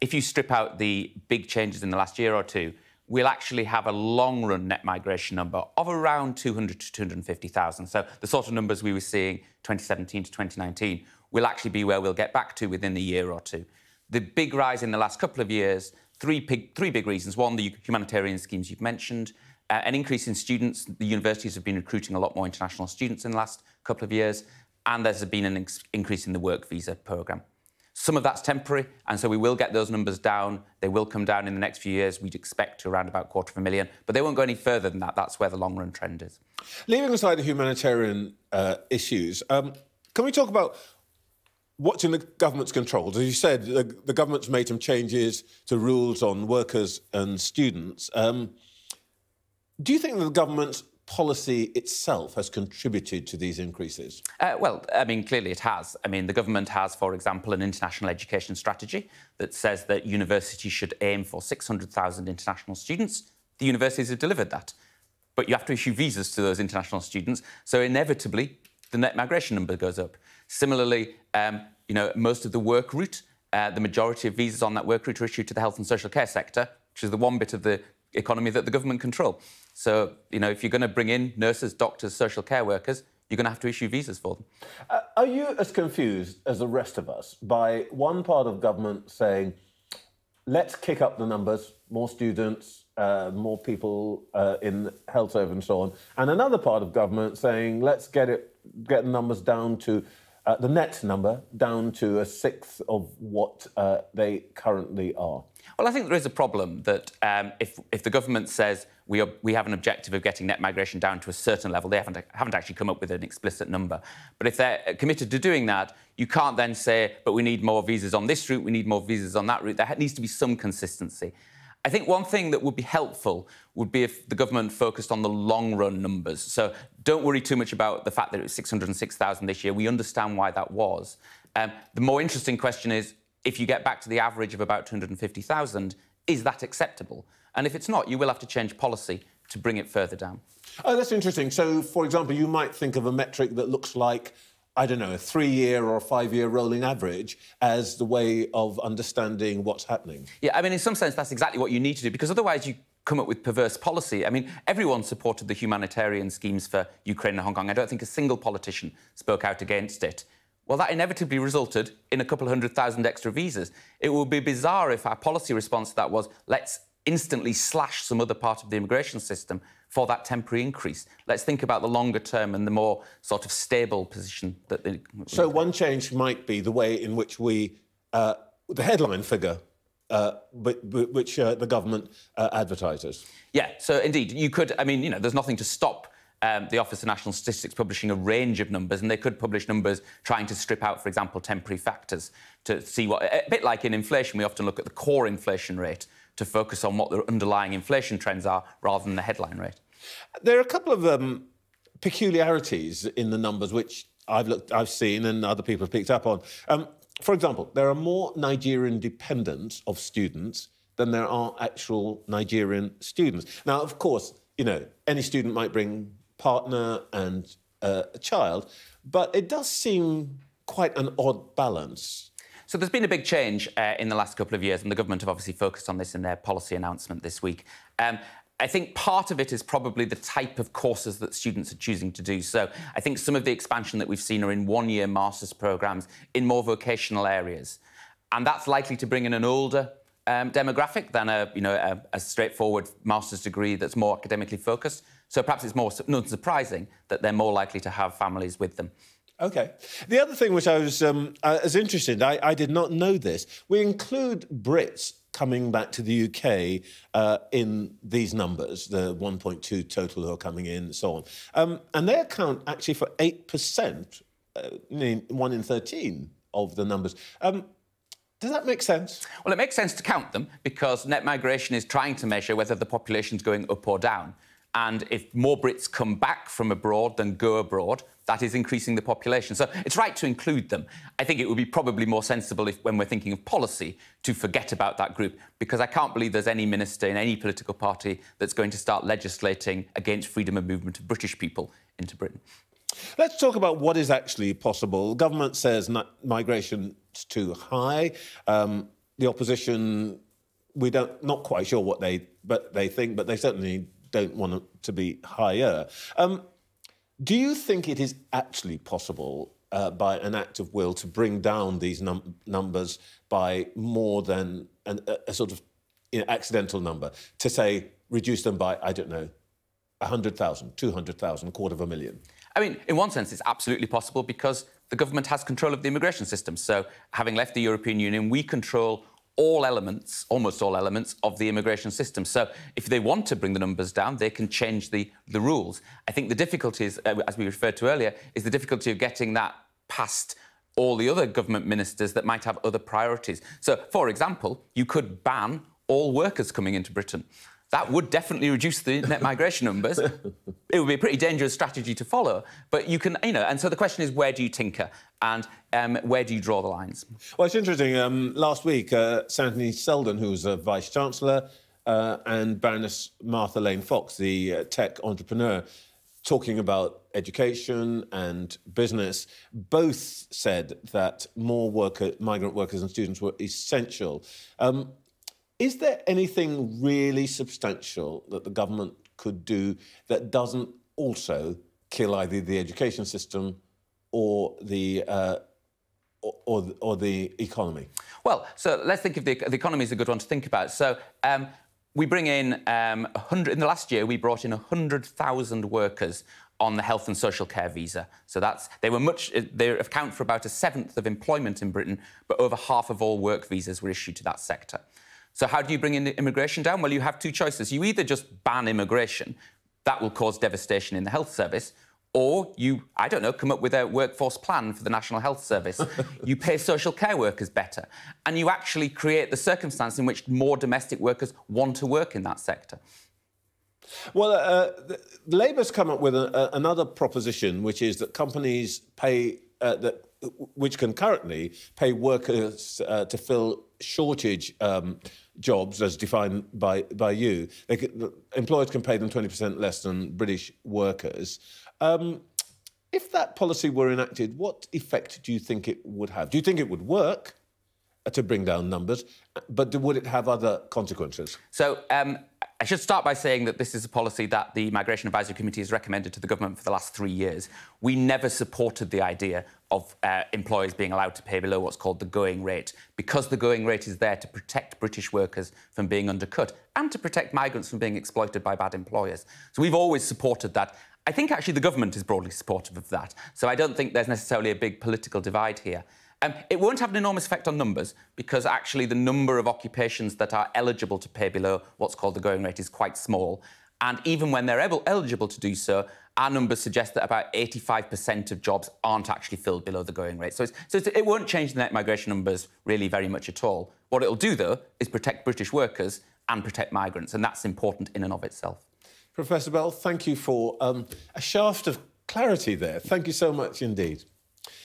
if you strip out the big changes in the last year or two, we'll actually have a long run net migration number of around 200 to 250,000. So the sort of numbers we were seeing 2017 to 2019 will actually be where we'll get back to within a year or two. The big rise in the last couple of years, three big, three big reasons. One, the humanitarian schemes you've mentioned, uh, an increase in students. The universities have been recruiting a lot more international students in the last couple of years, and there's been an increase in the work visa programme. Some of that's temporary, and so we will get those numbers down. They will come down in the next few years. We'd expect to around about a quarter of a million, but they won't go any further than that. That's where the long run trend is. Leaving aside the humanitarian uh, issues, um, can we talk about what's in the government's control? As you said, the, the, government's made some changes to rules on workers and students. Um, do you think that the government's policy itself has contributed to these increases? Uh, well, I mean, clearly it has. I mean, the government has, for example, an international education strategy that says that universities should aim for 600,000 international students. The universities have delivered that. But you have to issue visas to those international students, so inevitably the net migration number goes up. Similarly, um, you know, most of the work route, uh, the majority of visas on that work route are issued to the health and social care sector, which is the one bit of the economy that the government control. So, you know, if you're going to bring in nurses, doctors, social care workers, you're going to have to issue visas for them. Uh, are you as confused as the rest of us by one part of government saying, let's kick up the numbers, more students, uh, more people uh, in health over and so on, and another part of government saying, let's get it, get the numbers down to uh, the net number down to a sixth of what uh, they currently are? Well, I think there is a problem that um, if, if the government says we, are, we have an objective of getting net migration down to a certain level, they haven't, haven't actually come up with an explicit number. But if they're committed to doing that, you can't then say, but we need more visas on this route, we need more visas on that route. There needs to be some consistency. I think one thing that would be helpful would be if the government focused on the long run numbers. So don't worry too much about the fact that it was 606,000 this year. We understand why that was. Um, the more interesting question is if you get back to the average of about 250,000, is that acceptable? And if it's not, you will have to change policy to bring it further down. Oh, that's interesting. So, for example, you might think of a metric that looks like I don't know, a three year or a five year rolling average as the way of understanding what's happening. Yeah, I mean, in some sense, that's exactly what you need to do because otherwise you come up with perverse policy. I mean, everyone supported the humanitarian schemes for Ukraine and Hong Kong. I don't think a single politician spoke out against it. Well, that inevitably resulted in a couple hundred thousand extra visas. It would be bizarre if our policy response to that was let's instantly slash some other part of the immigration system for that temporary increase. Let's think about the longer term and the more sort of stable position that. They, so one change might be the way in which we, uh, the headline figure. Uh, which uh, the government uh, advertises. Yeah, so indeed, you could. I mean, you know, there's nothing to stop um, the Office of National Statistics publishing a range of numbers, and they could publish numbers trying to strip out, for example, temporary factors to see what. A bit like in inflation, we often look at the core inflation rate to focus on what the underlying inflation trends are rather than the headline rate. There are a couple of um, peculiarities in the numbers which I've looked, I've seen, and other people have picked up on. Um, for example, there are more Nigerian dependents of students than there are actual Nigerian students. Now, of course, you know, any student might bring partner and uh, a child, but it does seem quite an odd balance. So there's been a big change uh, in the last couple of years, and the government have obviously focused on this in their policy announcement this week. Um, I think part of it is probably the type of courses that students are choosing to do. So I think some of the expansion that we've seen are in one-year master's programmes in more vocational areas. And that's likely to bring in an older um, demographic than a, you know, a, a, straightforward master's degree that's more academically focused. So perhaps it's more not surprising that they're more likely to have families with them. Okay. The other thing which I was um, uh, as interested, I, I, did not know this. We include Brits coming back to the UK uh, in these numbers, the 1.2 total who are coming in, and so on. Um, and they account actually for 8%, uh, one in 13 of the numbers. Um, does that make sense? Well, it makes sense to count them because net migration is trying to measure whether the population is going up or down. And if more Brits come back from abroad than go abroad, that is increasing the population. So it's right to include them. I think it would be probably more sensible if, when we're thinking of policy, to forget about that group, because I can't believe there's any minister in any political party that's going to start legislating against freedom of movement of British people into Britain. Let's talk about what is actually possible. Government says migration is too high. Um, the opposition, we don't not quite sure what they but they think, but they certainly don't want it to be higher. Um, do you think it is actually possible uh, by an act of will to bring down these num- numbers by more than an, a, a, sort of you know, accidental number? To say reduce them by I don't know, 100,000, 200,000, quarter of a million? I mean, in one sense, it's absolutely possible because the government has control of the immigration system. So, having left the European Union, we control all elements, almost all elements, of the immigration system. So if they want to bring the numbers down, they can change the, the rules. I think the difficulty is, uh, as we referred to earlier, is the difficulty of getting that past all the other government ministers that might have other priorities. So, for example, you could ban all workers coming into Britain. That would definitely reduce the net migration numbers. it would be a pretty dangerous strategy to follow. But you can, you know, and so the question is where do you tinker and um, where do you draw the lines? Well, it's interesting. Um, last week, uh, Sandy Seldon, who was a vice chancellor, uh, and Baroness Martha Lane Fox, the uh, tech entrepreneur, talking about education and business, both said that more worker, migrant workers and students were essential. Um, is there anything really substantial that the government could do that doesn't also kill either the education system or the uh, or, or, the economy? Well, so let's think of the, the economy is a good one to think about. So um, we bring in um, 100, in the last year, we brought in 100,000 workers on the health and social care visa. So that's they were much they account for about a seventh of employment in Britain, but over half of all work visas were issued to that sector. So how do you bring in immigration down? Well, you have two choices. You either just ban immigration, that will cause devastation in the health service, or you, I don't know, come up with a workforce plan for the National Health Service. you pay social care workers better, and you actually create the circumstance in which more domestic workers want to work in that sector. Well, uh, Labour's come up with a, a, another proposition, which is that companies pay uh, that which can currently pay workers uh, to fill shortage um, jobs as defined by, by you. Can, employers can pay them 20% less than British workers. Um, if that policy were enacted, what effect do you think it would have? Do you think it would work to bring down numbers, but would it have other consequences? So um, I should start by saying that this is a policy that the Migration Advisory Committee has recommended to the government for the last three years. We never supported the idea of uh, employers being allowed to pay below what's called the going rate, because the going rate is there to protect British workers from being undercut and to protect migrants from being exploited by bad employers. So we've always supported that. I think actually the government is broadly supportive of that. So I don't think there's necessarily a big political divide here. Um, it won't have an enormous effect on numbers because actually the number of occupations that are eligible to pay below what's called the going rate is quite small. And even when they're able, eligible to do so, our numbers suggest that about 85% of jobs aren't actually filled below the going rate. So, so it won't change the net migration numbers really very much at all. What it'll do, though, is protect British workers and protect migrants, and that's important in and of itself. Professor Bell, thank you for um, a shaft of clarity there. Thank you so much indeed.